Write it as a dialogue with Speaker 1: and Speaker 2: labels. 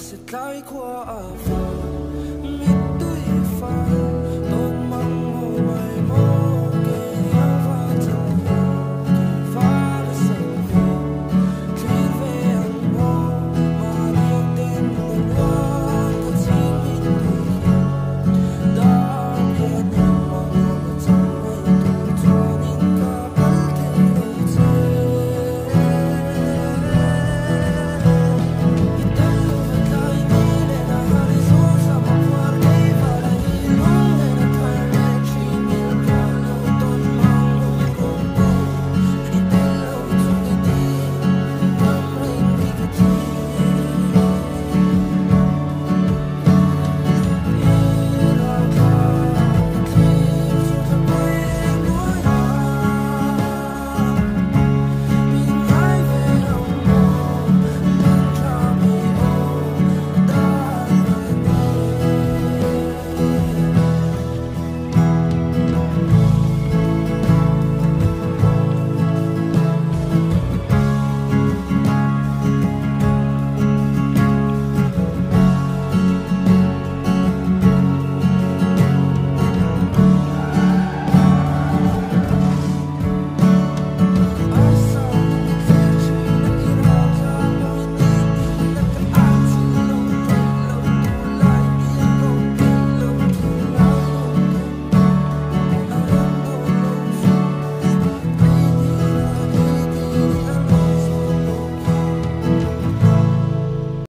Speaker 1: sit like waterfall, do you find?